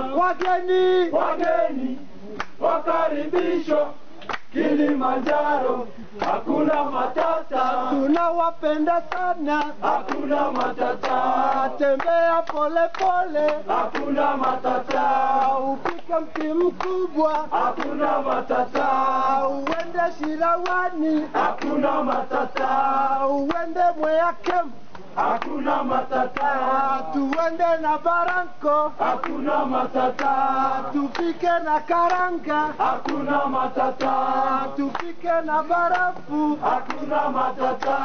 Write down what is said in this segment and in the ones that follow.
Wageni. Wageni. Wakaribishwa. Kilimanjaro, hakuna matata, tunawapenda sana, hakuna matata, tembea pole pole, hakuna matata, upike mti mkubwa, hakuna matata, uende Shirawani, hakuna matata, uende Mwea Camp, hakuna matata, tuende na Barranco, hakuna matata, tufike na Karanga, hakuna matata, tufike na Barafu, hakuna matata,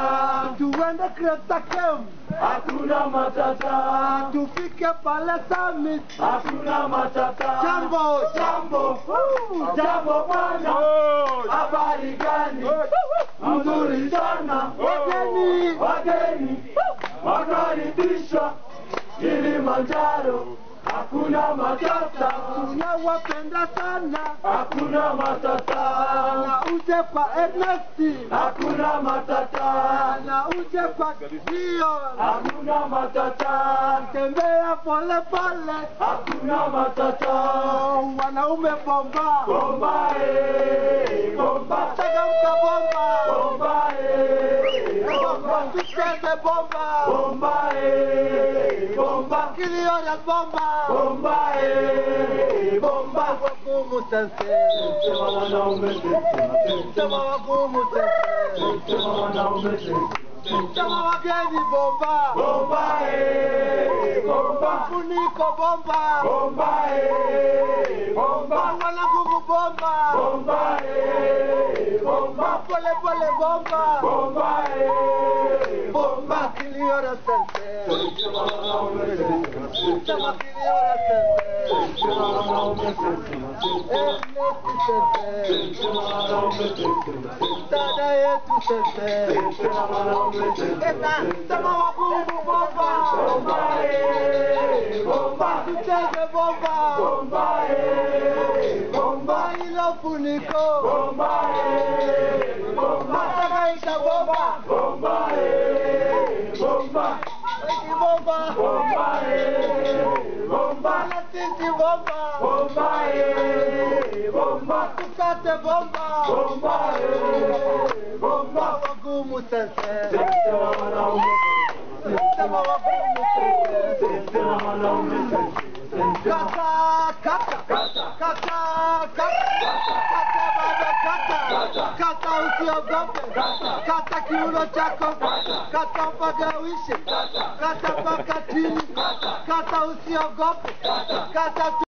tuende Kreta Camp, hakuna matata, tufike pale Summit. hakuna matata. Jambo, jambo, jambo bwana, habari gani? Mzuri sana, Wageni. wageni wakaribishwa Kilimanjaro, hakuna matata, tunawapenda sana. Hakuna matata, na uje kwa Ernesti hakuna matata, na uje kwa Dion, hakuna matata, tembea pole pole, hakuna matata. wanaume bomba, Bomba, eh, bomba, bomba. tucheze bomba, Bomba, eh, bomba, kilio ya bomba, bomba, eh, bomba. wagumu sense, Sema wanaume sisi, sema wagumu sense, sema wanaume sisi. sema wageni bomba, Bomba, eh, bomba, funiko bomba, bomba, eh, bomba, wanagumu bomba, bomba, eh, bomba, pole pole bomba, bomba, Ernesti sense. Sema wanaume sisi. Dada yetu sense. Sema wanaume sisi. Eka, sema wagumu bomba. Bomba, eh, bomba, Tucheze bomba. bomba, eh, bomba, Ilo funiko. bomba, eh, bomba, Nataka ita bomba. bomba, eh, bomba, Iti bomba. bomba, eh, bomba, Na sisi bomba. bomba, eh, bomba, Tukate bomba. bomba, eh, bomba. Wagumu sense. Wanaume Sema wagumu sense. Sisi. Kata, kata. Kata. Kata usiogope. Kata kiuno chako. Kata mpaka uishe. Kata mpaka chini. Kata usiogope. Kata